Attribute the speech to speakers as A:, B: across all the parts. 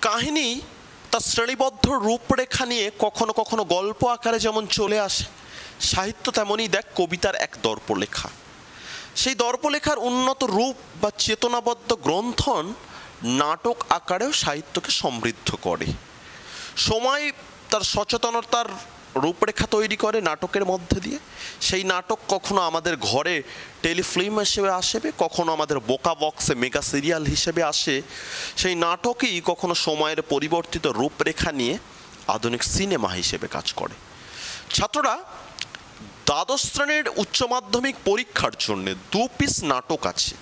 A: কাহিনী তার শ্রেণীবদ্ধ রূপরেখা নিয়ে কখনো কখনো গল্প আকারে যেমন চলে আসে, সাহিত্য তেমনই দেখ কবিতার এক দর্পলেখা। সেই দর্পলেখার উন্নত রূপ বা চেতনাবদ্ধ গ্রন্থন নাটক আকারেও সাহিত্যকে সমৃদ্ধ করে। সময় তার সচেতনতার রূপরেখা তৈরি করে নাটকের মধ্যে দিয়ে। সেই নাটক কখনো আমাদের ঘরে টেলিফিল্ম হিসেবে আসবে, কখনো আমাদের বোকা বক্সে মেগা সিরিয়াল হিসেবে আসে। সেই নাটকই কখনো সময়ের পরিবর্তিত রূপরেখা নিয়ে আধুনিক সিনেমা হিসেবে কাজ করে। ছাত্ররা, দ্বাদশ শ্রেণির উচ্চ মাধ্যমিক পরীক্ষার জন্য দু পিস নাটক আছে।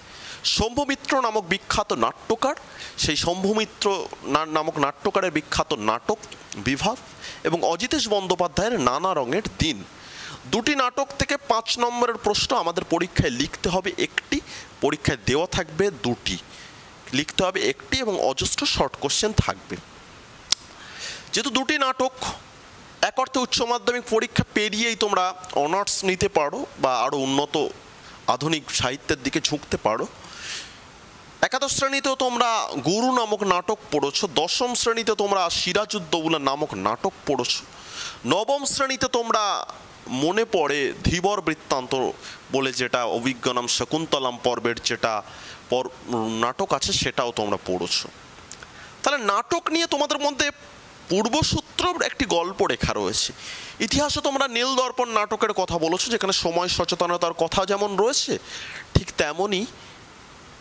A: শম্ভুমিত্র নামক বিখ্যাত নাট্যকার, সেই শম্ভুমিত্র নামক নাট্যকারের বিখ্যাত নাটক বিভাগ এবং অজিতেশ বন্দ্যোপাধ্যায়ের নানা রঙের দিন। দুটি নাটক থেকে পাঁচ নম্বরের প্রশ্ন আমাদের পরীক্ষায় লিখতে হবে একটি, পরীক্ষায় দেওয়া থাকবে দুটি। লিখতে হবে একটি এবং অজস্র শর্ট কোশ্চেন থাকবে। যেহেতু দুটি নাটক, এক অর্থে উচ্চ মাধ্যমিক পরীক্ষা পেরিয়েই তোমরা অনার্স নিতে পারো বা আরও উন্নত আধুনিক সাহিত্যের দিকে ঝুঁকতে পারো। একাদশ শ্রেণীতেও তোমরা গুরু নামক নাটক পড়েছো, দশম শ্রেণীতে তোমরা সিরাজুদ্দৌলা নামক নাটক পড়েছো, নবম শ্রেণীতে তোমরা মনে পড়ে ধীবর বৃত্তান্ত বলে যেটা অভিজ্ঞানাম শকুন্তলাম পর্বের যেটা পর নাটক আছে সেটাও তোমরা পড়েছো। তাহলে নাটক নিয়ে তোমাদের মধ্যে পূর্বসূত্রর একটি গল্প রেখা রয়েছে। ইতিহাসে তোমরা নীল দর্পণ নাটকের কথা বলেছ, যেখানে সময় সচেতনতার কথা যেমন রয়েছে, ঠিক তেমনই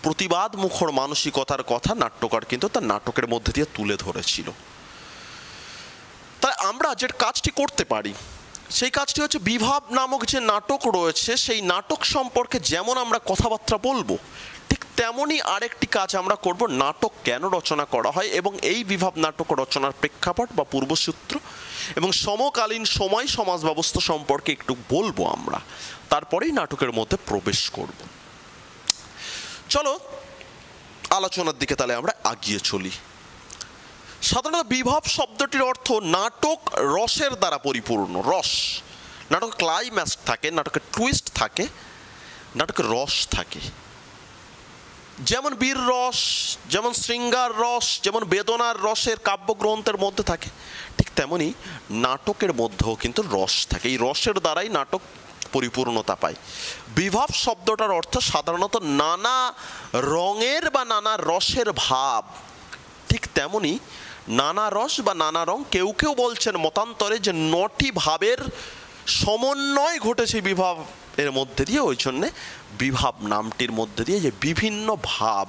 A: প্রতিবাদ মুখর মানসিকতার কথা নাট্যকার কিন্তু তার নাটকের মধ্যে দিয়ে তুলে ধরেছিল। তাই আমরা যে কাজটি করতে পারি, সেই কাজটি হচ্ছে বিভাব নামক যে নাটক রয়েছে, সেই নাটক সম্পর্কে যেমন আমরা কথাবার্তা বলব, ঠিক তেমনই আরেকটি কাজ আমরা করব, নাটক কেন রচনা করা হয় এবং এই বিভাব নাটক রচনার প্রেক্ষাপট বা পূর্বসূত্র এবং সমকালীন সময় সমাজ ব্যবস্থা সম্পর্কে একটু বলব আমরা। তারপরেই নাটকের মধ্যে প্রবেশ করব। চলো, আলোচনার দিকে তাহলে আমরা আগিয়ে চলি। সাধারণত বিভব শব্দটির অর্থ নাটক রসের দ্বারা পরিপূর্ণ, রস। নাটকে ক্লাইম্যাক্স থাকে, নাটকে টুইস্ট থাকে, নাটকে রস থাকে। যেমন বীর রস, যেমন শৃঙ্গার রস, যেমন বেদনার রসের কাব্যগ্রন্থের মধ্যে থাকে, ঠিক তেমনি নাটকের মধ্যেও কিন্তু রস থাকে। এই রসের দ্বারাই নাটক পরিপূর্ণতা পায়। বিভাব শব্দটার অর্থ সাধারণত নানা রঙের বা নানা রসের ভাব। ঠিক তেমনি নানা রস বা নানা রং কেউ কেউ বলছেন মতান্তরে যে নটি ভাবের সমন্বয় ঘটেছে বিভাব এর মধ্যে দিয়ে। ওই জন্যে বিভাব নামটির মধ্যে দিয়ে যে বিভিন্ন ভাব।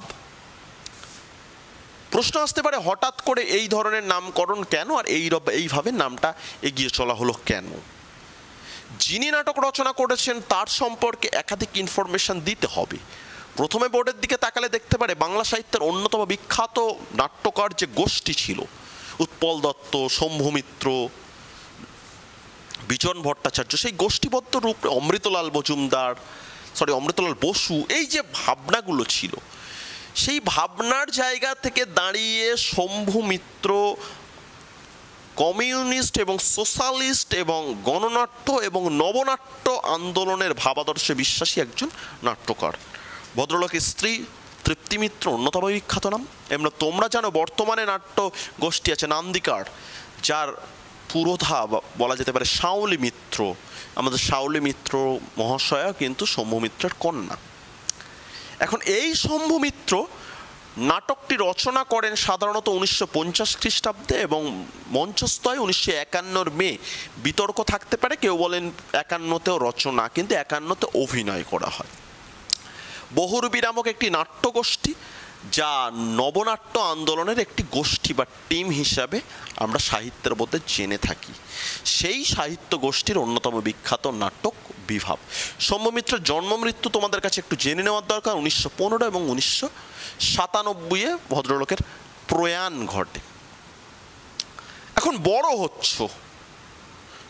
A: প্রশ্ন আসতে পারে, হঠাৎ করে এই ধরনের নামকরণ কেন? আর এই এইভাবে নামটা এগিয়ে চলা হলো কেন? যিনি নাটক রচনা করেছেন, তার সম্পর্কে একাধিক ইনফরমেশন দিতে হবে। প্রথমে বোর্ডের দিকে তাকালে দেখতে পারে, বাংলা সাহিত্যের অন্যতম বিখ্যাত নাট্যকার যে গোষ্ঠী ছিল, উৎপল দত্ত শম্ভুমিত্র বিজন ভট্টাচার্য, সেই গোষ্ঠীবদ্ধ রূপে অমৃতলাল মজুমদার সরি অমৃতলাল বসু, এই যে ভাবনাগুলো ছিল, সেই ভাবনার জায়গা থেকে দাঁড়িয়ে শম্ভু মিত্র কমিউনিস্ট এবং সোশ্যালিস্ট এবং গণনাট্য এবং নবনাট্য আন্দোলনের ভাবাদর্শে বিশ্বাসী একজন নাট্যকার। ভদ্রলোকের স্ত্রী তৃপ্তি মিত্র, অন্যতম বিখ্যাত নাম। এমন তোমরা জানো, বর্তমানে নাট্য গোষ্ঠী আছে নান্দিকার, যার পুরোধা বলা যেতে পারে শাওলি মিত্র। আমাদের শাওলি মিত্র মহাশয়া কিন্তু শম্ভু মিত্রের কন্যা। এখন এই শম্ভু মিত্র নাটকটি রচনা করেন সাধারণত উনিশশো পঞ্চাশ খ্রিস্টাব্দে এবং মঞ্চস্থয় উনিশশো একান্নর মে। বিতর্ক থাকতে পারে, কেউ বলেন একান্নতেও রচনা, কিন্তু একান্নতে অভিনয় করা হয়। বহুরূপী নামক একটি নাট্যগোষ্ঠী, যা নবনাট্য আন্দোলনের একটি গোষ্ঠী বা টিম হিসাবে আমরা সাহিত্যের মধ্যে জেনে থাকি। সেই সাহিত্য গোষ্ঠীর অন্যতম বিখ্যাত নাটক বিভাব। সৌম্যমিত্রের জন্ম মৃত্যু তোমাদের কাছে একটু জেনে নেওয়ার দরকার, উনিশশো পনেরো এবং উনিশশো সাতানব্বইয়ে ভদ্রলোকের প্রয়াণ ঘটে। এখন বড় হচ্ছ।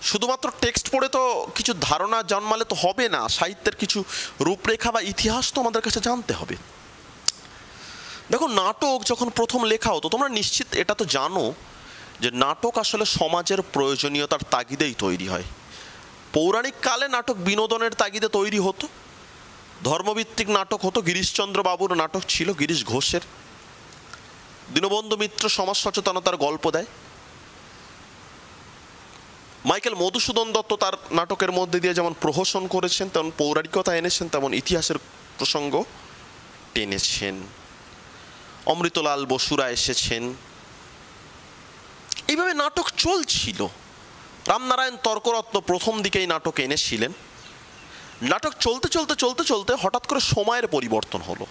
A: শুধুমাত্র টেক্সট পড়ে তো কিছু ধারণা জন্মালে তো হবে না, সাহিত্যের কিছু রূপরেখা বা ইতিহাস তো আমাদের কাছে জানতে হবে। দেখো নাটক যখন প্রথম লেখা হতো, তোমরা নিশ্চিত এটা তো জানো যে নাটক আসলে সমাজের প্রয়োজনীয়তার তাগিদেই তৈরি হয়। পৌরাণিক কালে নাটক বিনোদনের তাগিদে তৈরি হতো। ধর্মভিত্তিক নাটক হতো গিরিশচন্দ্র বাবুর নাটক ছিল, গিরিশ ঘোষের। দীনবন্ধু মিত্র সমাজ সচেতনতার গল্প দেয়। মাইকেল মধুসূদন দত্ত তার নাটকের মধ্যে দিয়ে যেমন প্রহসন করেছেন, তেমন পৌরাণিকতা এনেছেন, তেমন ইতিহাসের প্রসঙ্গ টেনেছেন। অমৃতলাল বসুরা এসেছেন। এইভাবে নাটক চলছিল। রামনারায়ণ তর্করত্ন প্রথম দিকে এই নাটক এনেছিলেন। নাটক চলতে চলতে চলতে চলতে হঠাৎ করে সময়ের পরিবর্তন হলো।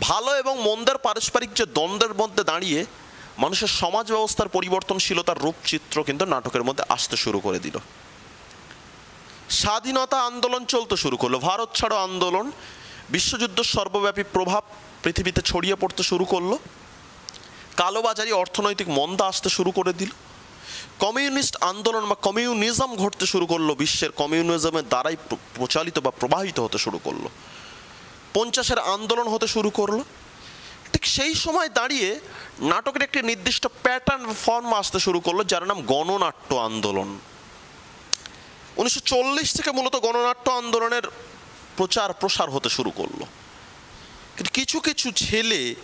A: ভালো এবং মন্দের পারস্পরিক যে দ্বন্দ্বের মধ্যে দাঁড়িয়ে মানুষের সমাজ ব্যবস্থার পরিবর্তনশীলতার রূপচিত্র কিন্তু নাটকের মধ্যে আসতে শুরু করে দিল। স্বাধীনতা আন্দোলন চলতে শুরু করল। ভারত ছাড়ো আন্দোলন, বিশ্বযুদ্ধ সর্বব্যাপী প্রভাব পৃথিবীতে ছড়িয়ে পড়তে শুরু করল। কালোবাজারি অর্থনৈতিক মন্দা আসতে শুরু করে দিল। কমিউনিস্ট আন্দোলন বা কমিউনিজম ঘটতে শুরু করল, বিশ্বের কমিউনিজমের দ্বারাই প্রচালিত বা প্রবাহিত হতে শুরু করল। পঞ্চাশের আন্দোলন হতে শুরু করল। ঠিক সেই সময় দাঁড়িয়ে নাটকের একটি নির্দিষ্ট প্যাটার্ন ফর্ম আসতে শুরু করল, যার নাম গণনাট্য আন্দোলন। উনিশশো চল্লিশ থেকে মূলত গণনাট্য আন্দোলনের প্রচার প্রসার হতে শুরু করল। কিন্তু কিছু কিছু ছেলে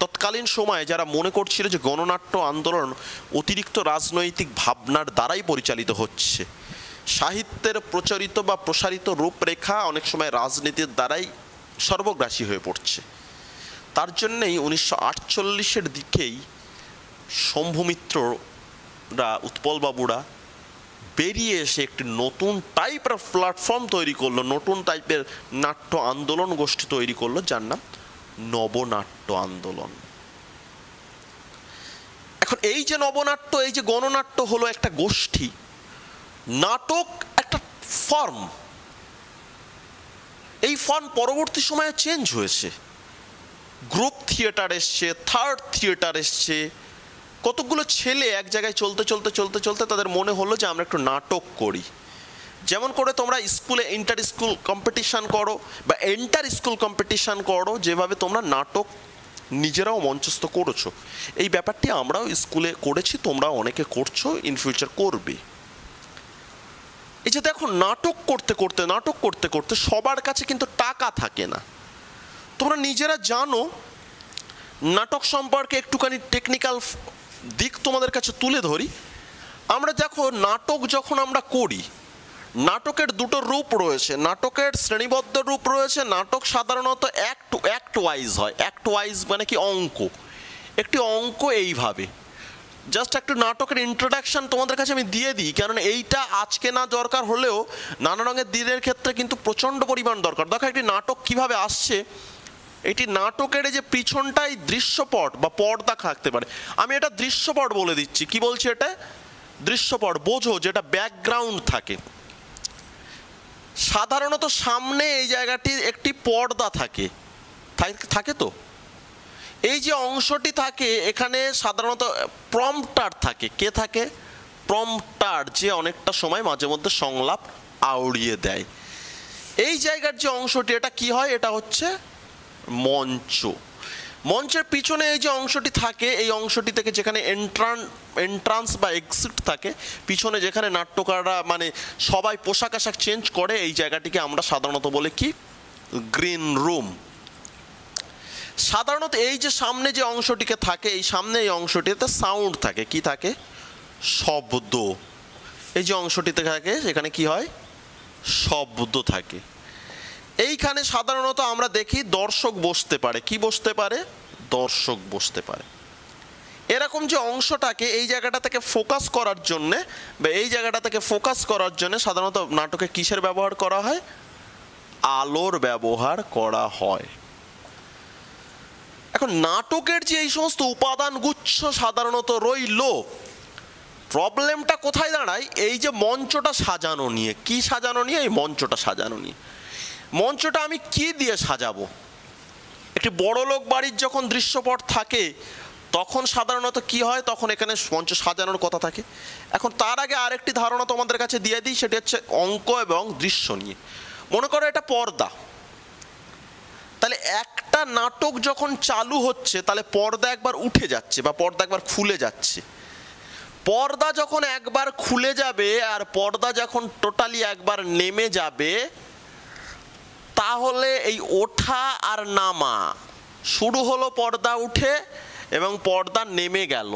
A: তৎকালীন সময়ে যারা মনে করছিল যে গণনাট্য আন্দোলন অতিরিক্ত রাজনৈতিক ভাবনার দ্বারাই পরিচালিত হচ্ছে, সাহিত্যের প্রচারিত বা প্রসারিত রূপরেখা অনেক সময় রাজনীতির দ্বারাই সর্বগ্রাসী হয়ে পড়ছে। তার জন্যেই উনিশশো আটচল্লিশের দিকেই শম্ভুমিত্ররা উৎপলবাবুরা বেরিয়ে এসে একটি নতুন টাইপের প্ল্যাটফর্ম তৈরি করল, নতুন টাইপের নাট্য আন্দোলন গোষ্ঠী তৈরি করল, যার নাম নবনাট্য আন্দোলন। এখন এই যে নবনাট্য, এই যে গণনাট্য হলো একটা গোষ্ঠী, নাটক একটা ফর্ম এই ফর্ম পরবর্তী সময়ে চেঞ্জ হয়েছে। গ্রুপ থিয়েটার এসছে থার্ড থিয়েটার এসছে। কতগুলো ছেলে এক জায়গায় চলতে চলতে চলতে চলতে তাদের মনে হলো যে আমরা একটু নাটক করি। যেমন করে তোমরা স্কুলে ইন্টার স্কুল কম্পিটিশান করো বা ইন্টার স্কুল কম্পিটিশান করো, যেভাবে তোমরা নাটক নিজেরাও মঞ্চস্থ করেছ। এই ব্যাপারটি আমরাও স্কুলে করেছি, তোমরা অনেকে করছ ইন ফিউচার করবে। এই যে দেখো, নাটক করতে করতে, নাটক করতে করতে সবার কাছে কিন্তু টাকা থাকে না। তোমরা নিজেরা জানো, নাটক সম্পর্কে একটুখানি টেকনিক্যাল দিক তোমাদের কাছে তুলে ধরি। আমরা দেখো, নাটক যখন আমরা করি নাটকের দুটো রূপ রয়েছে। নাটকের শ্রেণীবদ্ধ রূপ রয়েছে, নাটক সাধারণত অ্যাক্ট অ্যাক্ট ওয়াইজ হয়। অ্যাক্ট ওয়াইজ মানে কি অঙ্ক। একটি অঙ্ক এইভাবে। জাস্ট একটু নাটকের ইন্ট্রোডাকশন তোমাদের কাছে আমি দিয়ে দিই কারণ এইটা আজকে না দরকার হলেও নানা রঙের দিনের ক্ষেত্রে কিন্তু প্রচণ্ড পরিমাণ দরকার। দেখো একটি নাটক কীভাবে আসছে, এটি নাটকের যে পিছনটাই দৃশ্যপট বা পর্দা থাকতে পারে। আমি এটা দৃশ্যপট বলে দিচ্ছি। কি বলছি এটা? দৃশ্যপট, বোঝো যেটা ব্যাকগ্রাউন্ড থাকে। সাধারণত সামনে এই জায়গাটি একটি পর্দা থাকে। থাকে তো? এই যে অংশটি থাকে, এখানে সাধারণত প্রম্পটার থাকে। কে থাকে? প্রম্পটার, যে অনেকটা সময় মাঝে মধ্যে সংলাপ আউড়িয়ে দেয়। এই জায়গার যে অংশটি, এটা কি হয়? এটা হচ্ছে মঞ্চ। মঞ্চের পিছনে এই যে অংশটি থাকে, এই অংশটি থেকে যেখানে এন্ট্রান এন্ট্রান্স বা এক্সিট থাকে, পিছনে যেখানে নাট্যকাররা মানে সবাই পোশাক আশাক চেঞ্জ করে, এই জায়গাটিকে আমরা সাধারণত বলে কি? গ্রিন রুম সাধারণত এই যে সামনে যে অংশটিকে থাকে, এই সামনে এই অংশটিতে সাউন্ড থাকে। কি থাকে? শব্দ। এই যে অংশটিতে থাকে, সেখানে কি হয়? শব্দ থাকে। এইখানে সাধারণত আমরা দেখি দর্শক বসতে পারে। কি বসতে পারে? দর্শক বসতে পারে। এরকম যে অংশটাকে এই জায়গাটা থেকে ফোকাস করার জন্যে বা এই জায়গাটা থেকে ফোকাস করার জন্য সাধারণত নাটকে কিসের ব্যবহার করা হয়? আলোর ব্যবহার করা হয়। এখন নাটকের যে এই সমস্ত উপাদান গুচ্ছ সাধারণত রইল প্রবলেমটা কোথায় দাঁড়ায়? এই যে মঞ্চটা সাজানো নিয়ে। কি সাজানো নিয়ে? এই মঞ্চটা সাজানো নিয়ে। মঞ্চটা আমি কি দিয়ে সাজাবো? একটি বড় লোক বাড়ির যখন দৃশ্যপট থাকে, তখন সাধারণত কি হয়? তখন এখানে মঞ্চ সাজানোর কথা থাকে। এখন তার আগে আরেকটি ধারণা তোমাদের কাছে দিয়ে দিই, সেটি হচ্ছে অঙ্ক এবং দৃশ্য নিয়ে। মনে করো এটা পর্দা। তাহলে একটা নাটক যখন চালু হচ্ছে, তাহলে পর্দা একবার উঠে যাচ্ছে বা পর্দা একবার খুলে যাচ্ছে। পর্দা যখন একবার খুলে যাবে আর পর্দা যখন টোটালি একবার নেমে যাবে তাহলে এই ওঠা আর নামা শুরু হলো পর্দা উঠে এবং পর্দা নেমে গেল।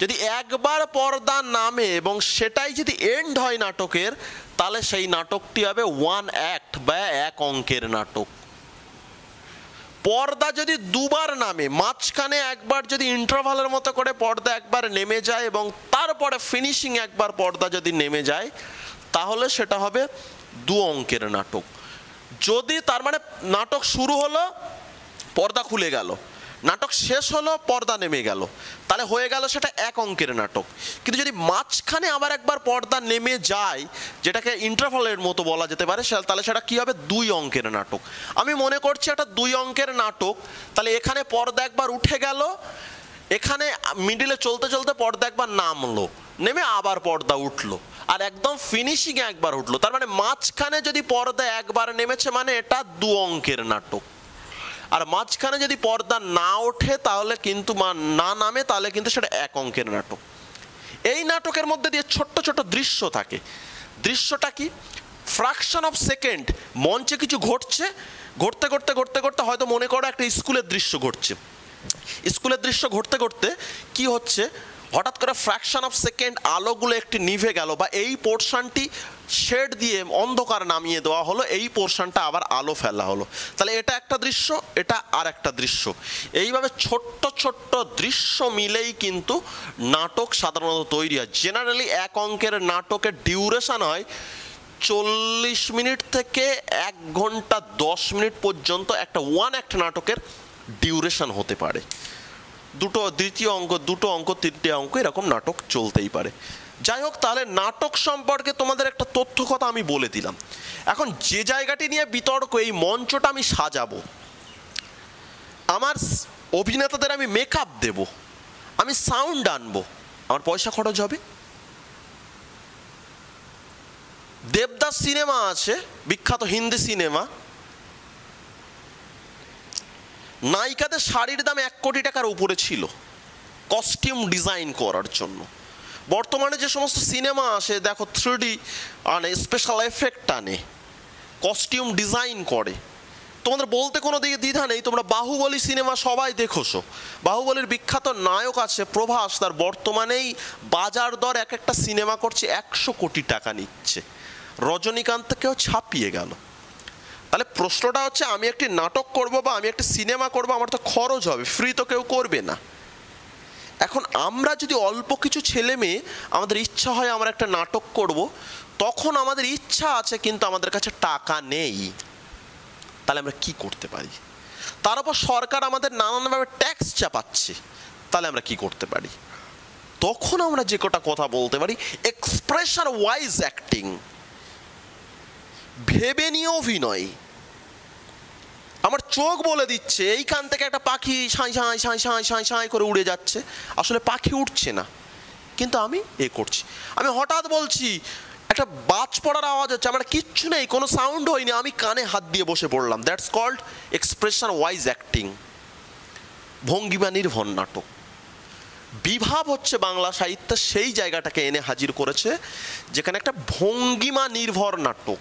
A: যদি একবার পর্দা নামে এবং সেটাই যদি এন্ড হয় নাটকের, তাহলে সেই নাটকটি হবে ওয়ান অ্যাক্ট বা এক অঙ্কের নাটক। পর্দা যদি দুবার নামে, মাঝখানে একবার যদি ইন্টারভালের মতো করে পর্দা একবার নেমে যায় এবং তারপরে ফিনিশিং একবার পর্দা যদি নেমে যায়, তাহলে সেটা হবে দু অঙ্কের নাটক। যদি তার মানে নাটক শুরু হলো, পর্দা খুলে গেল। নাটক শেষ হলো, পর্দা নেমে গেল। তাহলে হয়ে গেল সেটা এক অঙ্কের নাটক। কিন্তু যদি মাঝখানে আবার একবার পর্দা নেমে যায়, যেটাকে ইন্টারভালের মতো বলা যেতে পারে তাহলে সেটা কী হবে? দুই অঙ্কের নাটক। আমি মনে করছি একটা দুই অঙ্কের নাটক। তাহলে এখানে পর্দা একবার উঠে গেল। এখানে মিডিলে চলতে চলতে পর্দা একবার নামলো। নেমে আবার পর্দা উঠল। আর একদম ফিনিশিং একবার উঠল। তার মানে মাঝখানে যদি পর্দা একবার নেমেছে মানে এটা দু অঙ্কের নাটক। আর মাঝখানে যদি পর্দা না ওঠে, তাহলে কিন্তু না নামে, তাহলে কিন্তু সেটা এক অঙ্কের নাটক। এই নাটকের মধ্যে দিয়ে ছোট্ট ছোট্ট দৃশ্য থাকে। দৃশ্যটা কি? ফ্রাকশন অফ সেকেন্ড মঞ্চে কিছু ঘটছে, ঘটতে ঘটতে ঘটতে ঘটতে হয়তো মনে করো একটা স্কুলের দৃশ্য ঘটছে। স্কুলের দৃশ্য ঘটতে ঘটতে কি হচ্ছে? হঠাৎ করে ফ্র্যাকশন অফ সেকেন্ড আলোগুলো একটি নিভে গেল বা এই পোর্শনটি শেড দিয়ে অন্ধকার নামিয়ে দেওয়া হলো, এই পোর্শনটা আবার আলো ফেলা হলো। তাহলে এটা একটা দৃশ্য, এটা আর একটা দৃশ্য। এইভাবে ছোট্ট ছোট্ট দৃশ্য মিলেই কিন্তু নাটক সাধারণত তৈরি হয়। জেনারেলি এক অঙ্কের নাটকের ডিউরেশন হয় চল্লিশ মিনিট থেকে এক ঘণ্টা দশ মিনিট পর্যন্ত একটা ওয়ান অ্যাক্ট নাটকের ডিউরেশন হতে পারে। দুটো দ্বিতীয় অঙ্ক, দুটো অঙ্ক, তিনটে অঙ্ক, এরকম নাটক চলতেই পারে। যাই হোক তাহলে নাটক সম্পর্কে তোমাদের একটা তথ্য কথা আমি বলে দিলাম। এখন যে জায়গাটি নিয়ে বিতর্ক, এই মঞ্চটা আমি সাজাবো। আমার অভিনেতাদের আমি মেকআপ দেব। আমি সাউন্ড আনব। আমার পয়সা খরচ হবে। দেবদাস সিনেমা আছে, বিখ্যাত হিন্দি সিনেমা। নায়িকাদের শাড়ির দাম এক কোটি টাকার উপরে ছিল। কস্টিউম ডিজাইন করার জন্য। বর্তমানে যে সমস্ত সিনেমা আসে, দেখো থ্রিডি আনে স্পেশাল এফেক্ট আনে কস্টিউম ডিজাইন করে। তোমাদের বলতে কোনো দিকে দ্বিধা নেই, তোমরা বাহুবলী সিনেমা সবাই দেখোছো। বাহুবলীর বিখ্যাত নায়ক আছে প্রভাস, তার বর্তমানেই বাজার দর এক একটা সিনেমা করছে একশো কোটি টাকা নিচ্ছে। রজনীকান্তকেও ছাপিয়ে গেল। তাহলে প্রশ্নটা হচ্ছে, আমি একটি নাটক করব বা আমি একটি সিনেমা করব, আমার তো খরচ হবে ফ্রি তো কেউ করবে না। এখন আমরা যদি অল্প কিছু ছেলে মেয়ে, আমাদের ইচ্ছা হয় আমরা একটা নাটক করব, তখন আমাদের ইচ্ছা আছে কিন্তু আমাদের কাছে টাকা নেই। তাহলে আমরা কি করতে পারি? তার উপর সরকার আমাদের নানানভাবে ট্যাক্স চাপাচ্ছে, তাহলে আমরা কি করতে পারি? তখন আমরা যে কটা কথা বলতে পারি এক্সপ্রেশন ওয়াইজ অ্যাক্টিং ভেবে নিয়ে অভিনয়। আমার চোখ বলে দিচ্ছে, এইখান থেকে একটা পাখি সাঁই সাঁই সাঁই সাঁই সাঁই সাঁই করে উড়ে যাচ্ছে। আসলে পাখি উঠছে না, কিন্তু আমি এ করছি। আমি হঠাৎ বলছি, একটা বাজ পড়ার আওয়াজ হচ্ছে, আমার কিচ্ছু নেই, কোনো সাউন্ড হয়নি। আমি কানে হাত দিয়ে বসে পড়লাম। That's called expression wise acting ভঙ্গিমা নির্ভর নাটক। বিভাব হচ্ছে বাংলা সাহিত্য সেই জায়গাটাকে এনে হাজির করেছে, যেখানে একটা ভঙ্গিমা নির্ভর নাটক।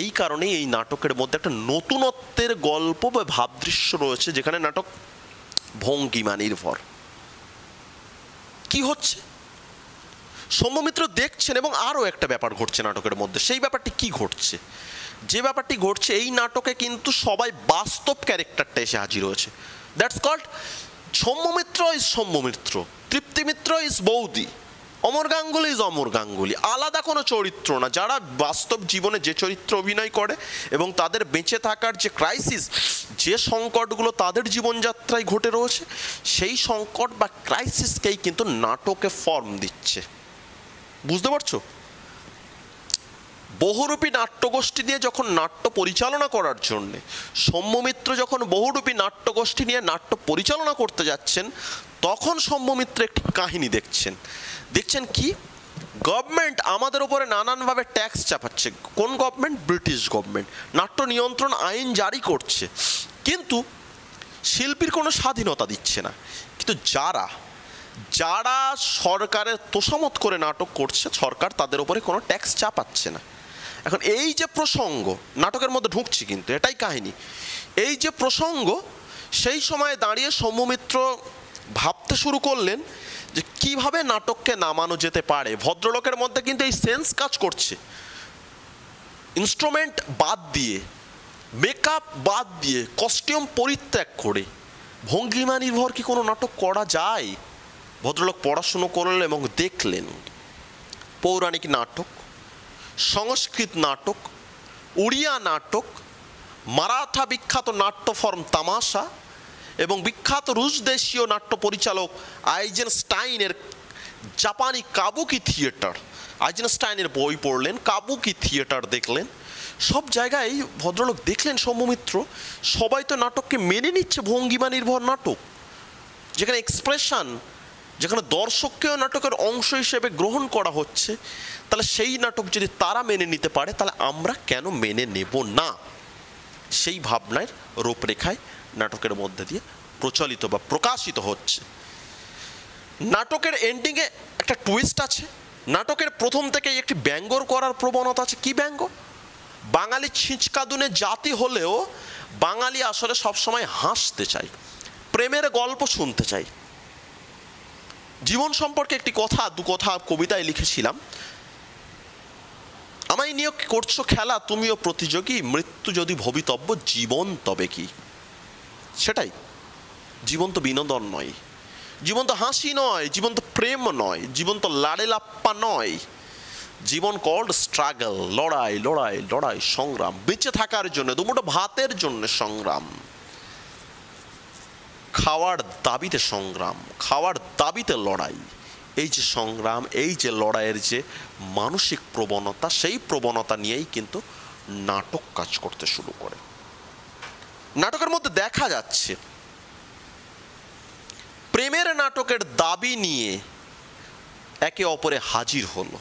A: এই কারণেই এই নাটকের মধ্যে একটা নতুনত্বের গল্প বা ভাবদৃশ্য রয়েছে, যেখানে নাটক ভঙ্গিমা নির্ভর কি হচ্ছে? সৌম্যমিত্র দেখছেন এবং আরও একটা ব্যাপার ঘটছে নাটকের মধ্যে। সেই ব্যাপারটি কি ঘটছে? যে ব্যাপারটি ঘটছে, এই নাটকে কিন্তু সবাই বাস্তব ক্যারেক্টারটা এসে হাজির হয়েছে। That's called Soumitra is Soumitra, Tripti Mitra is বৌদি। অমর গাঙ্গুলি ইজ অমর গাঙ্গুলি। আলাদা কোনো চরিত্র না। যারা বাস্তব জীবনে যে চরিত্র অভিনয় করে এবং তাদের বেঁচে থাকার যে ক্রাইসিস যে সংকটগুলো তাদের জীবনযাত্রায় ঘটে রয়েছে, সেই সংকট বা ক্রাইসিসকেই কিন্তু নাটকে ফর্ম দিচ্ছে। বুঝতে পারছ? বহুরূপী নাট্যগোষ্ঠী নিয়ে যখন নাট্য পরিচালনা করার জন্যে, সৌম্যমিত্র যখন বহুরূপী নাট্যগোষ্ঠী নিয়ে নাট্য পরিচালনা করতে যাচ্ছেন, তখন সৌম্যমিত্র একটি কাহিনী দেখছেন। দেখছেন কি? গভর্নমেন্ট আমাদের উপরে নানানভাবে ট্যাক্স চাপাচ্ছে। কোন গভর্নমেন্ট? British government. নাট্য নিয়ন্ত্রণ আইন জারি করছে। কিন্তু শিল্পীর কোনো স্বাধীনতা দিচ্ছে না। কিন্তু যারা যারা সরকারের তোষামত করে নাটক করছে, সরকার তাদের উপরে কোনো ট্যাক্স চাপাচ্ছে না। এখন এই যে প্রসঙ্গ, নাটকের মধ্যে ঢুকছি কিন্তু, এটাই কাহিনী। এই যে প্রসঙ্গ, সেই সময় দাঁড়িয়ে সৌম্যমিত্র ভাবতে শুরু করলেন যে কীভাবে নাটককে নামানো যেতে পারে। ভদ্রলোকের মধ্যে কিন্তু এই সেন্স কাজ করছে। ইনস্ট্রুমেন্ট বাদ দিয়ে, মেকআপ বাদ দিয়ে, কস্টিউম পরিত্যাগ করে ভঙ্গিমা নির্ভর কি কোনো নাটক করা যায়? ভদ্রলোক পড়াশুনো করলেন এবং দেখলেন, পৌরাণিক নাটক, সংস্কৃত নাটক, উড়িয়া নাটক, মারাঠা বিখ্যাত নাট্য ফর্ম তামাশা এবং বিখ্যাত রুশ দেশীয় নাট্য পরিচালক আইজেন স্টাইনের জাপানি কাবুকি থিয়েটার। আইজেন স্টাইনের বই পড়লেন, কাবুকি থিয়েটার দেখলেন। সব জায়গায় ভদ্রলোক দেখলেন সৌম্যমিত্র। সবাই তো নাটককে মেনে নিচ্ছে ভঙ্গিমা নির্ভর নাটক। যেখানে এক্সপ্রেশন যেখানে দর্শককেও নাটকের অংশ হিসেবে গ্রহণ করা হচ্ছে, তাহলে সেই নাটক যদি তারা মেনে নিতে পারে, তাহলে আমরা কেন মেনে নেব না? সেই ভাবনার রূপরেখায় নাটকের মধ্যে দিয়ে প্রচলিত বা প্রকাশিত হচ্ছে। নাটকের এন্ডিংয়ে একটা টুইস্ট আছে। নাটকের প্রথম থেকেই একটি ব্যঙ্গর করার প্রবণতা আছে। কি ব্যঙ্গ? বাঙালি ছিঁচকাদুনে জাতি হলেও বাঙালি আসলে সবসময় হাসতে চায়, প্রেমের গল্প শুনতে চাই জীবন সম্পর্কে একটি কথা, দু কথা কবিতায় লিখেছিলাম। আমায় নিয়োগ করছ খেলা, তুমিও প্রতিযোগী, মৃত্যু যদি ভবিতব্য, জীবন তবে কি? সেটাই। জীবন তো বিনোদন নয়। জীবন তো হাসি নয়, জীবন তো প্রেম নয়, জীবন তো লাড়ে লাপ্পা নয়। জীবন কল্ড স্ট্রাগল লড়াই লড়াই লড়াই, সংগ্রাম, বেঁচে থাকার জন্য দুমুটো ভাতের জন্য সংগ্রাম। খাওয়ার দাবিতে সংগ্রাম, খাওয়ার দাবিতে লড়াই। এই যে সংগ্রাম, এই যে লড়াইয়ের যে মানসিক প্রবণতা, সেই প্রবণতা নিয়েই কিন্তু নাটক কাজ করতে শুরু করে। নাটকের মধ্যে দেখা যাচ্ছে, প্রেমের নাটকের দাবি নিয়ে একে অপরে হাজির হলো।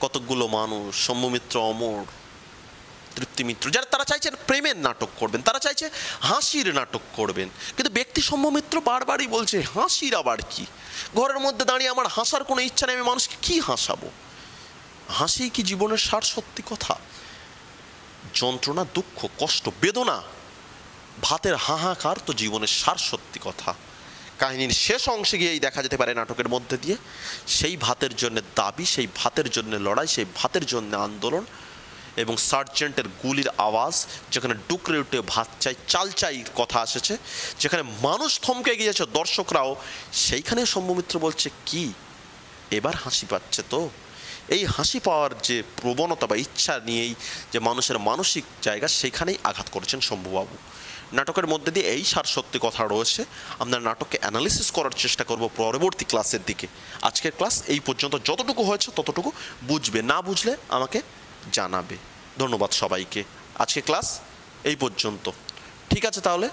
A: কতকগুলো মানুষ, সৌম্যমিত্র, অমর তৃপ্তি মিত্র। যারা তারা চাইছেন প্রেমের নাটক করবেন, তারা চাইছে হাসির নাটক করবেন। কিন্তু ব্যক্তি সম্ভমিত্র বারবারই বলছে, হাসির আবার কি? ঘরের মধ্যে দাঁড়িয়ে আমার হাসার কোনো ইচ্ছা নেই, আমি মানুষকে কি হাসাবো? হাসি কি জীবনের সার সত্যি কথা? যন্ত্রণা, দুঃখ, কষ্ট, বেদনা, ভাতের হাহাকার তো জীবনের সার সত্যি কথা। কাহিনীর শেষ অংশে গিয়েই দেখা যেতে পারে নাটকের মধ্যে দিয়ে। সেই ভাতের জন্য দাবি, সেই ভাতের জন্য লড়াই, সেই ভাতের জন্য আন্দোলন এবং সার্জেন্টের গুলির আওয়াজ, যেখানে ডুকরে উঠে ভাত চাই, চাল চাই কথা এসেছে, যেখানে মানুষ থমকে গিয়েছে, দর্শকরাও সেইখানে সম্ভমিত্র বলছে, কি? এবার হাসি পাচ্ছে তো? এই হাসি পাওয়ার যে প্রবণতা বা ইচ্ছা নিয়েই যে মানুষের মানসিক জায়গা সেখানেই আঘাত করেছেন শম্ভুবাবু। নাটকের মধ্যে দিয়ে এই সার সত্যি কথা রয়েছে, আমরা নাটককে অ্যানালিসিস করার চেষ্টা করব পরবর্তী ক্লাসের দিকে। আজকের ক্লাস এই পর্যন্ত, যতটুকু হয়েছে ততটুকু বুঝবে। না বুঝলে আমাকে জানাবে। ধন্যবাদ সবাইকে। আজকে ক্লাস এই পর্যন্ত। ঠিক আছে তাহলে?